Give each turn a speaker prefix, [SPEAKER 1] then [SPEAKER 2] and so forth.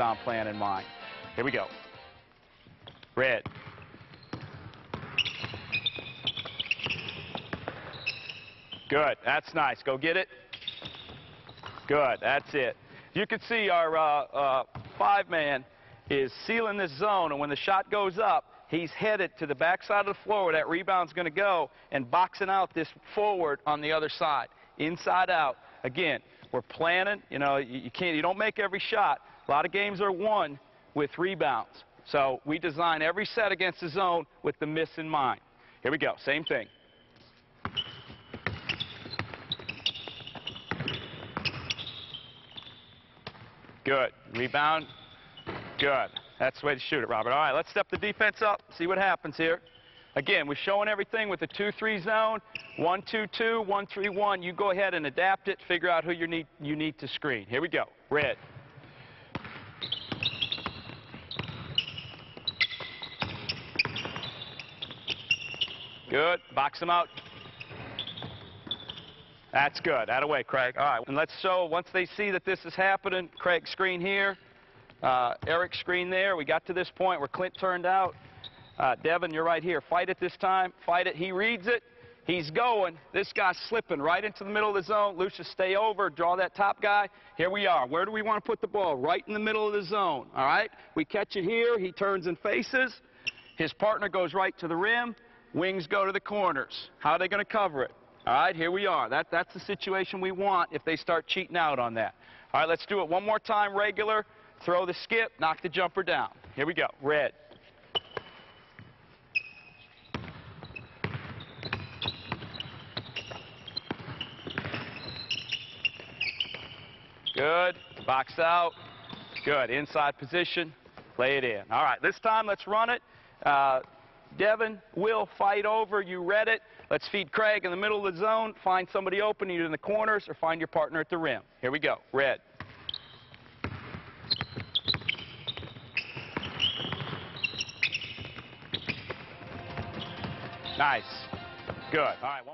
[SPEAKER 1] plan in mind. Here we go. Red. Good. That's nice. Go get it. Good. That's it. You can see our uh, uh, five-man is sealing this zone, and when the shot goes up, he's headed to the backside of the floor where that rebound's going to go and boxing out this forward on the other side, inside out. Again, we're planning. You know, you, you can't, you don't make every shot. A lot of games are won with rebounds. So we design every set against the zone with the miss in mind. Here we go. Same thing. Good. Rebound. Good. That's the way to shoot it, Robert. All right, let's step the defense up, see what happens here. Again, we're showing everything with the 2-3 zone, 1-2-2, 1-3-1. You go ahead and adapt it, figure out who you need, you need to screen. Here we go. Red. Good. Box them out. That's good. That way, Craig. All right. And let's show, once they see that this is happening, Craig screen here, uh, Eric screen there. We got to this point where Clint turned out. Uh, Devin, you're right here. Fight it this time. Fight it. He reads it. He's going. This guy's slipping right into the middle of the zone. Lucius, stay over. Draw that top guy. Here we are. Where do we want to put the ball? Right in the middle of the zone. All right? We catch it here. He turns and faces. His partner goes right to the rim. Wings go to the corners. How are they going to cover it? All right, here we are. That, that's the situation we want if they start cheating out on that. All right, let's do it one more time, regular. Throw the skip, knock the jumper down. Here we go. Red. Good. Box out. Good. Inside position. Play it in. All right, this time let's run it. Uh, Devin will fight over. You read it. Let's feed Craig in the middle of the zone. Find somebody open, either in the corners or find your partner at the rim. Here we go. Red. Nice. Good. All right.